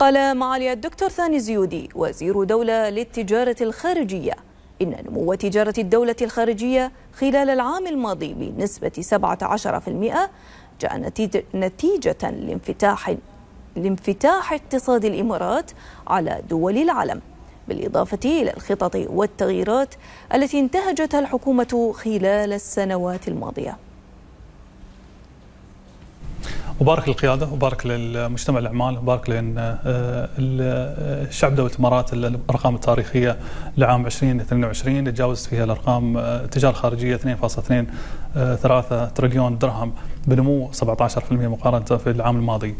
قال معالي الدكتور ثاني الزيودي وزير دولة للتجارة الخارجية. إن نمو تجارة الدولة الخارجية خلال العام الماضي بنسبة 17% جاء نتيجة لانفتاح لانفتاح اقتصاد الإمارات على دول العالم بالإضافة إلى الخطط والتغييرات التي انتهجتها الحكومة خلال السنوات الماضية. وبارك للقيادة وبارك للمجتمع الأعمال وبارك لأن الشعب دولة الإمارات الأرقام التاريخية لعام 2022 اللي تجاوزت فيها الأرقام التجاره الخارجيه 2.23 تريليون درهم بنمو 17% مقارنة في العام الماضي.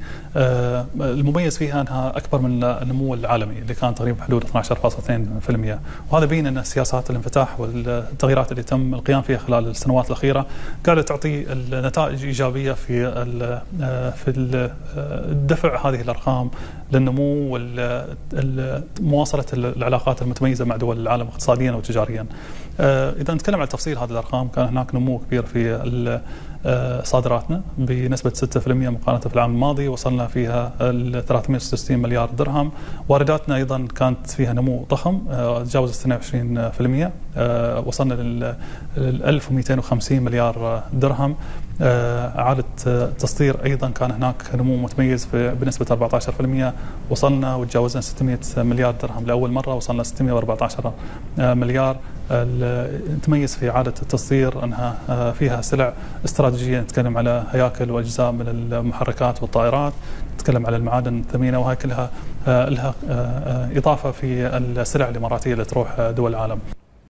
المميز فيها أنها أكبر من النمو العالمي اللي كان تقريبا حدود 12.2% وهذا بين أن سياسات الانفتاح والتغييرات اللي تم القيام فيها خلال السنوات الأخيرة قاعدة تعطي نتائج إيجابية في في دفع هذه الأرقام للنمو ومواصله العلاقات المتميزة مع دول العالم اقتصاديا وتجاريا. إذا نتكلم عن تفصيل هذه الأرقام كان هناك نمو كبير في صادراتنا بنسبة 6% مقارنة في العام الماضي وصلنا فيها ل 366 مليار درهم، وارداتنا أيضا كانت فيها نمو ضخم تجاوز 22% وصلنا لل 1250 مليار درهم. إعادة تصدير أيضا كان هناك نمو متميز بنسبة 14% وصلنا وتجاوزنا 600 مليار درهم لأول مرة وصلنا 614 مليار. نتميز في إعادة التصدير أنها فيها سلع استراتيجية. نتكلم على هياكل وأجزاء من المحركات والطائرات. نتكلم على المعادن الثمينة وهي كلها لها إضافة في السلع الإماراتية اللي تروح دول العالم.